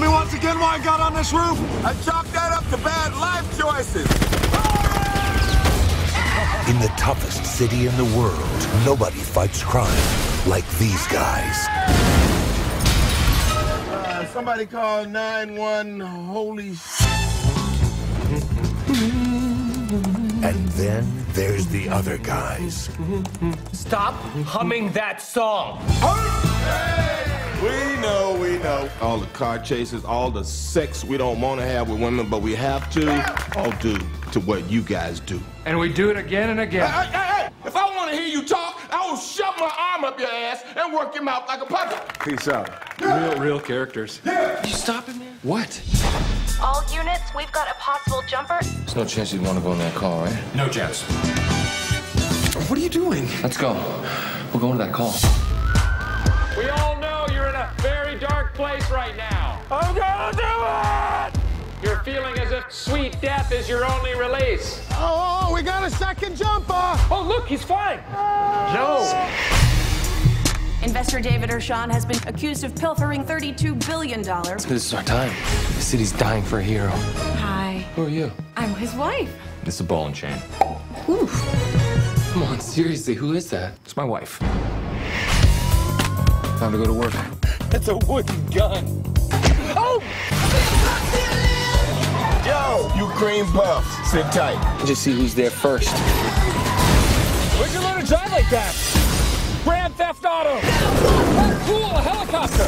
me once again why I got on this roof? I chalk that up to bad life choices. In the toughest city in the world, nobody fights crime like these guys. Uh, somebody call 9-1 holy And then there's the other guys. Stop humming that song. We know, we know. All the car chases, all the sex we don't want to have with women, but we have to, all due to what you guys do. And we do it again and again. Hey, hey, hey! If I want to hear you talk, I will shove my arm up your ass and work your mouth like a puppet. Peace out. Real, real characters. Yeah. You stopping, me? What? All units, we've got a possible jumper. There's no chance you'd want to go in that car, right? No chance. What are you doing? Let's go. We're going to that call. We all place right now. I'm gonna do it! You're feeling as if sweet death is your only release. Oh, we got a second jumper. Oh, look, he's flying. No. Investor David Ershon has been accused of pilfering $32 billion. This is our time. The city's dying for a hero. Hi, Who are you? I'm his wife. It's a ball and chain. Oof. Come on, seriously, who is that? It's my wife. Time to go to work. It's a wooden gun. Oh! Yo, you cream puff. Sit tight. Just see who's there first. Where'd you learn to drive like that? Grand Theft Auto. Oh, cool, a helicopter.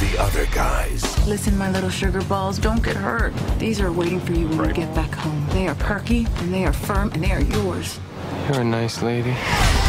The other guys. Listen, my little sugar balls, don't get hurt. These are waiting for you when you get back home. They are perky, and they are firm, and they are yours. You're a nice lady.